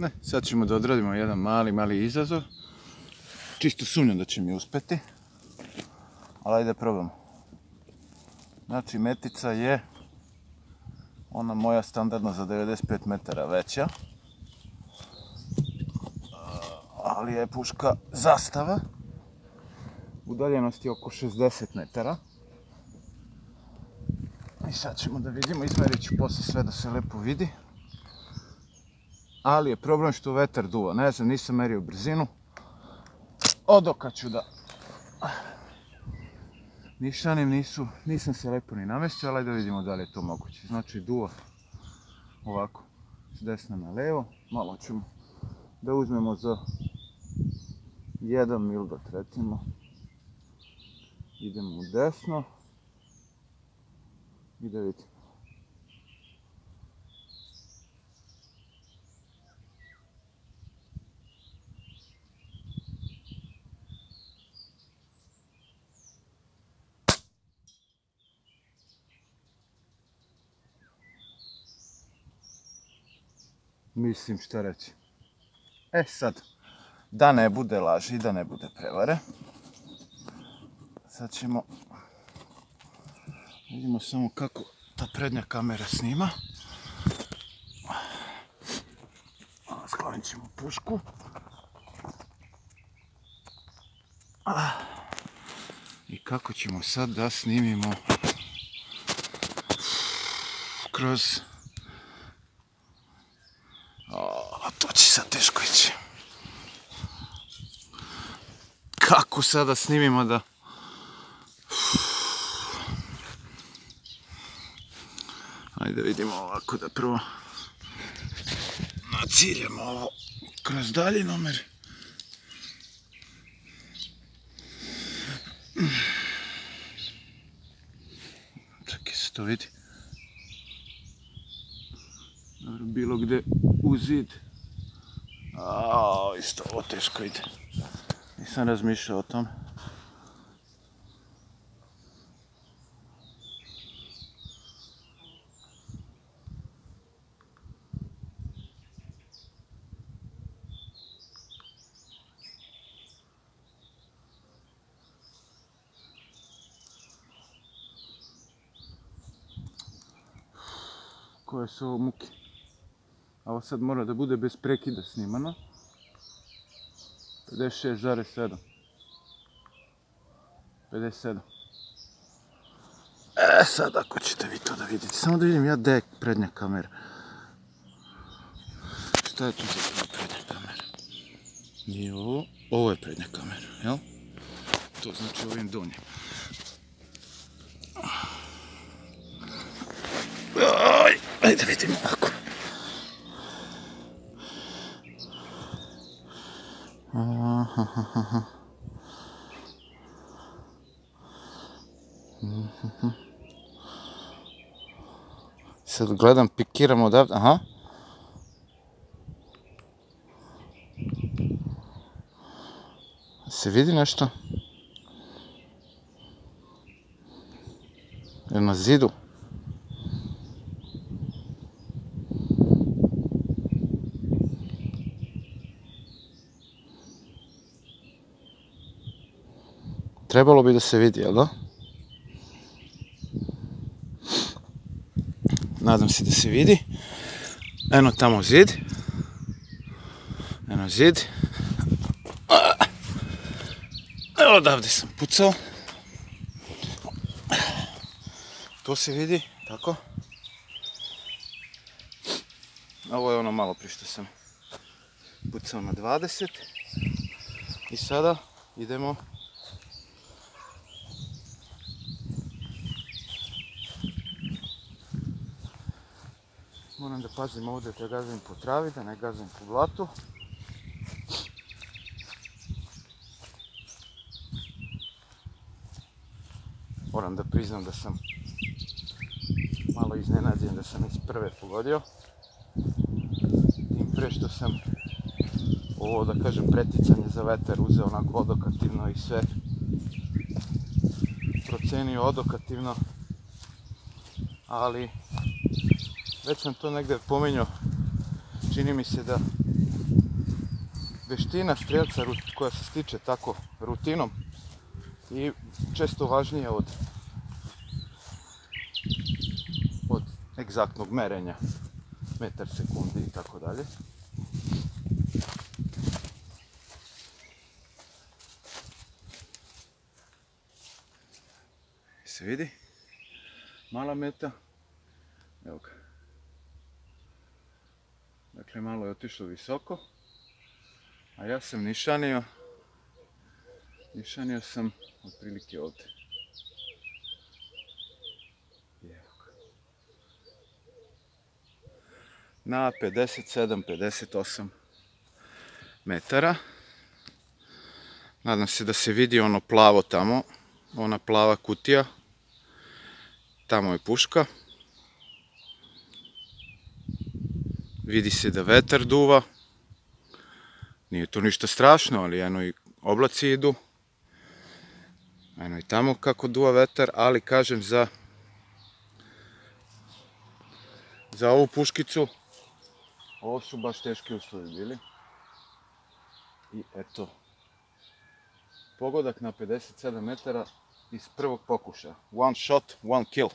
Ne, sad ćemo da odradimo jedan mali, mali izazov. Čisto sumnjam da će mi uspeti. Ali ajde probamo. Znači, metica je ona moja standardna za 95 metara veća. Ali je puška zastava. Udaljenost je oko 60 metara. I sad ćemo da vidimo, izmerit ću posle sve da se lepo vidi. Ali je problem što vetar duva. Ne znam, nisam merio brzinu. Odoka ću da... Nišanim nisu, nisam se lepo ni namestio, ali da vidimo da li je to moguće. Znači duva ovako, s desna na levo. Malo ćemo da uzmemo za jedan mildat recimo. Idemo u desno. I da vidimo. Mislim šta reći. E sad, da ne bude laži, da ne bude prevare. Sad ćemo... Vidimo samo kako ta prednja kamera snima. Sklonit ćemo pušku. I kako ćemo sad da snimimo kroz to će sad teško ići. Kako sada snimimo da... Ajde vidimo ovako da prvo naciljemo ovo kroz dalji numer. Čekaj se to vidi. Bilo gde u zid. Aaaa, isto ovo teško ide. Nisam razmišljao o tom. Koje su ovo muke? Ovo sad mora da bude bez prekida snimano. 56,7. 57. E sad ako ćete vi to da vidite. Samo da vidim ja gdje je prednja kamera. Šta je tu za prednja kamera? Nije ovo. Ovo je prednja kamera, jel? To znači ovim donjem. Ajde vidimo ovako. А, ха, ха, ха, ха. Се гледам, пикирам отдавна. Ага. Се види нещо? Е на зидо. Trebalo bi da se vidi, jel da? Nadam se da se vidi. Eno tamo zid. Eno zid. Evo odavde sam pucao. To se vidi, tako. Ovo je ono malo prije sam pucao na 20. I sada idemo Moram da pazim ovdje da gazim po travi, da ne gazim po blatu. Moram da priznam da sam malo iznenađen da sam iz prve pogodio. Tim pre što sam ovo da kažem preticanje za vetar uzeo onako odokativno i sve procenio odokativno ali već sam to negdje pomenjao čini mi se da veština strijelca rut- koja se stiče tako rutinom i često važnije od od egzaktnog merenja metar sekundi i tako dalje. Se vidi? Mala meta. Evo ga. Dakle, malo je otišlo visoko. A ja sam nišanio. Nišanio sam otprilike ovdje. Na 57-58 metara. Nadam se da se vidi ono plavo tamo. Ona plava kutija. Tamo je puška. Vidi se da vetar duva. Nije to ništa strašno, ali eno i oblaci idu. Eno i tamo kako duva vetar, ali kažem za za ovu puškicu ovo su baš teški uslovi bili. I eto, pogodak na 57 metara iz prvog pokušaja. One shot, one kill.